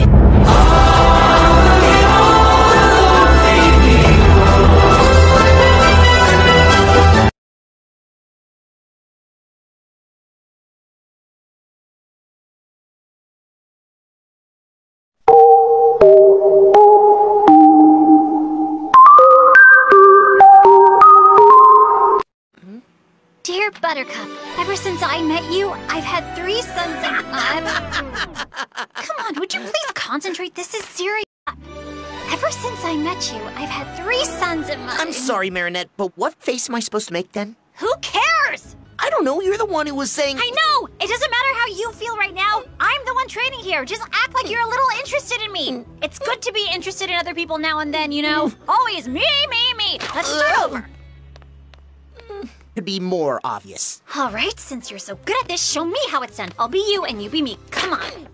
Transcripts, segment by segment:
Closet. Dear Buttercup, ever since I met you, I've had three suns and I'm... Come on, would you please concentrate? This is serious. Ever since I met you, I've had three suns and my... I'm sorry, Marinette, but what face am I supposed to make then? Who cares? I don't know, you're the one who was saying. I know! It doesn't matter how you feel right now. I'm the one training here. Just act like you're a little interested in me. It's good to be interested in other people now and then, you know? Always me, me, me. Let's start over. To be more obvious. All right, since you're so good at this, show me how it's done. I'll be you and you be me. Come on.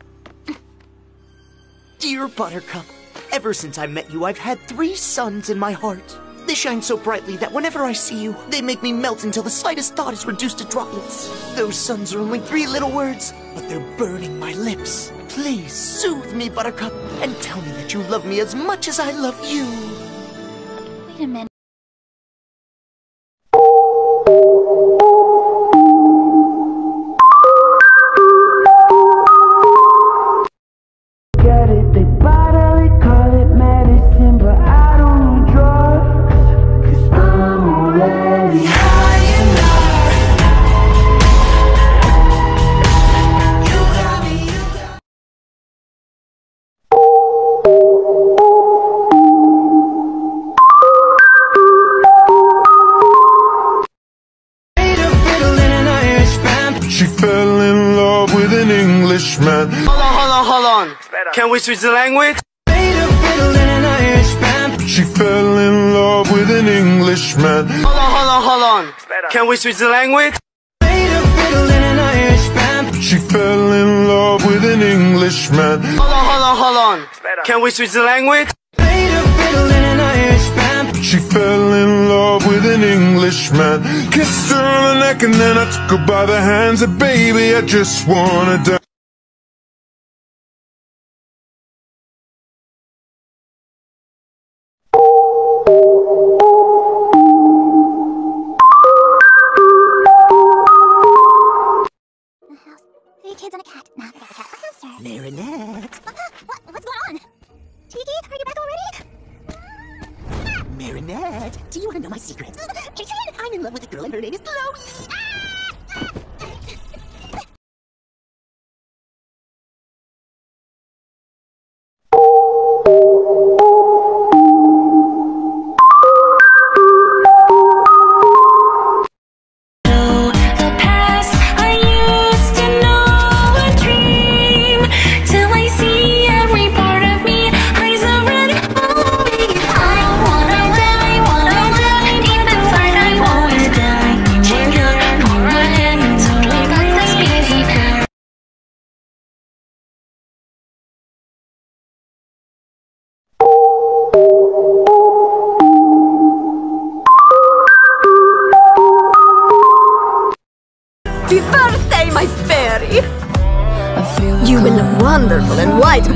Dear Buttercup, ever since I met you, I've had three suns in my heart. They shine so brightly that whenever I see you, they make me melt until the slightest thought is reduced to droplets. Those suns are only three little words, but they're burning my lips. Please soothe me, Buttercup, and tell me that you love me as much as I love you. Wait a minute. An Englishman. Hold on, hold on, hold on. Can we switch the language? Played a fiddle in an Irish band. She fell in love with an Englishman. Hold on, hold on, hold on. Can we switch the language? Played a fiddle in an Irish band. She fell in love with an Englishman. Hold on, hold on, hold on. Can we switch the language? An Englishman. Kissed her on the neck and then I took her by the hands. And baby, I just wanna die. Three kids and a cat. Not a cat. A hamster. Marinette, uh-huh. Do you wanna know my secret? Adrien! I'm in love with a girl and her name is Chloe. The Happy birthday, my fairy! You will look wonderful in white.